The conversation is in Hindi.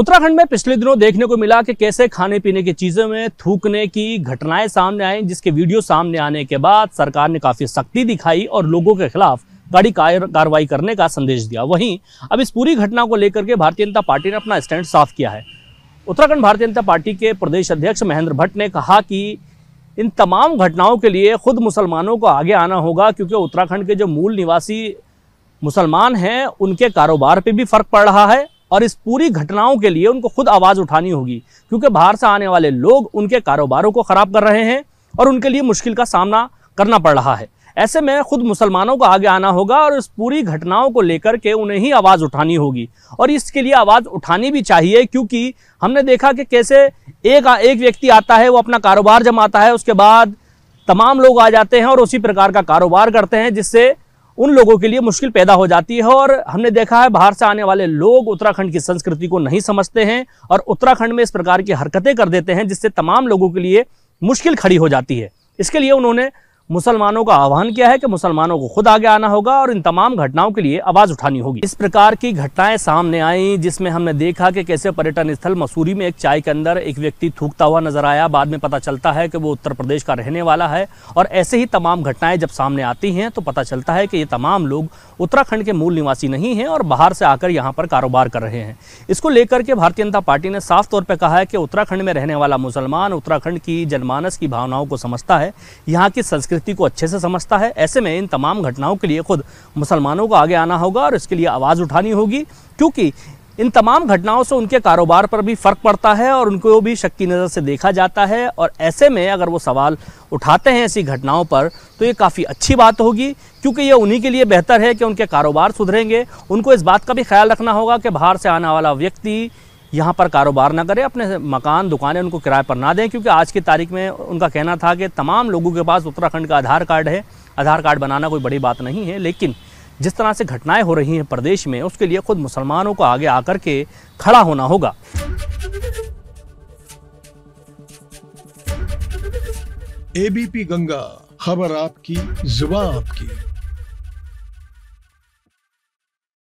उत्तराखंड में पिछले दिनों देखने को मिला कि कैसे खाने पीने की चीज़ों में थूकने की घटनाएँ सामने आई, जिसके वीडियो सामने आने के बाद सरकार ने काफ़ी सख्ती दिखाई और लोगों के खिलाफ कड़ी कार्रवाई करने का संदेश दिया। वहीं अब इस पूरी घटना को लेकर के भारतीय जनता पार्टी ने अपना स्टैंड साफ़ किया है। उत्तराखंड भारतीय जनता पार्टी के प्रदेश अध्यक्ष महेंद्र भट्ट ने कहा कि इन तमाम घटनाओं के लिए खुद मुसलमानों को आगे आना होगा, क्योंकि उत्तराखंड के जो मूल निवासी मुसलमान हैं, उनके कारोबार पे भी फ़र्क पड़ रहा है। और इस पूरी घटनाओं के लिए उनको खुद आवाज़ उठानी होगी, क्योंकि बाहर से आने वाले लोग उनके कारोबारों को ख़राब कर रहे हैं और उनके लिए मुश्किल का सामना करना पड़ रहा है। ऐसे में खुद मुसलमानों को आगे आना होगा और इस पूरी घटनाओं को लेकर के उन्हें ही आवाज़ उठानी होगी। और इसके लिए आवाज़ उठानी भी चाहिए, क्योंकि हमने देखा कि कैसे एक एक व्यक्ति आता है, वो अपना कारोबार जमाता है, उसके बाद तमाम लोग आ जाते हैं और उसी प्रकार का कारोबार करते हैं, जिससे उन लोगों के लिए मुश्किल पैदा हो जाती है और हमने देखा है बाहर से आने वाले लोग उत्तराखंड की संस्कृति को नहीं समझते हैं और उत्तराखंड में इस प्रकार की हरकतें कर देते हैं जिससे तमाम लोगों के लिए मुश्किल खड़ी हो जाती है। इसके लिए उन्होंने मुसलमानों का आह्वान किया है कि मुसलमानों को खुद आगे आना होगा और इन तमाम घटनाओं के लिए आवाज़ उठानी होगी। इस प्रकार की घटनाएँ सामने आई, जिसमें हमने देखा कि कैसे पर्यटन स्थल मसूरी में एक चाय के अंदर एक व्यक्ति थूकता हुआ नज़र आया। बाद में पता चलता है कि वो उत्तर प्रदेश का रहने वाला है और ऐसे ही तमाम घटनाएँ जब सामने आती हैं तो पता चलता है कि ये तमाम लोग उत्तराखंड के मूल निवासी नहीं हैं और बाहर से आकर यहाँ पर कारोबार कर रहे हैं। इसको लेकर के भारतीय जनता पार्टी ने साफ़ तौर पर कहा है कि उत्तराखंड में रहने वाला मुसलमान उत्तराखंड की जनमानस की भावनाओं को समझता है। यहाँ की संस्कृति को अच्छे से समझता है, ऐसे में इन तमाम घटनाओं के लिए खुद मुसलमानों को आगे आना होगा और इसके लिए आवाज़ उठानी होगी, क्योंकि इन तमाम घटनाओं से उनके कारोबार पर भी फ़र्क पड़ता है और उनको भी शक की नज़र से देखा जाता है और ऐसे में अगर वो सवाल उठाते हैं ऐसी घटनाओं पर तो ये काफ़ी अच्छी बात होगी, क्योंकि ये उन्हीं के लिए बेहतर है कि उनके कारोबार सुधरेंगे। उनको इस बात का भी ख्याल रखना होगा कि बाहर से आने वाला व्यक्ति यहाँ पर कारोबार ना करें, अपने मकान, दुकानें उनको किराए पर ना दें, क्योंकि आज की तारीख में उनका कहना था कि तमाम लोगों के पास उत्तराखंड का आधार कार्ड है। आधार कार्ड बनाना कोई बड़ी बात नहीं है, लेकिन जिस तरह से घटनाएँ हो रही हैं प्रदेश में, उसके लिए खुद मुसलमानों को आगे आकर के खड़ा होना होगा। एबीपी गंगा, खबर आपकी, जुबा आपकी।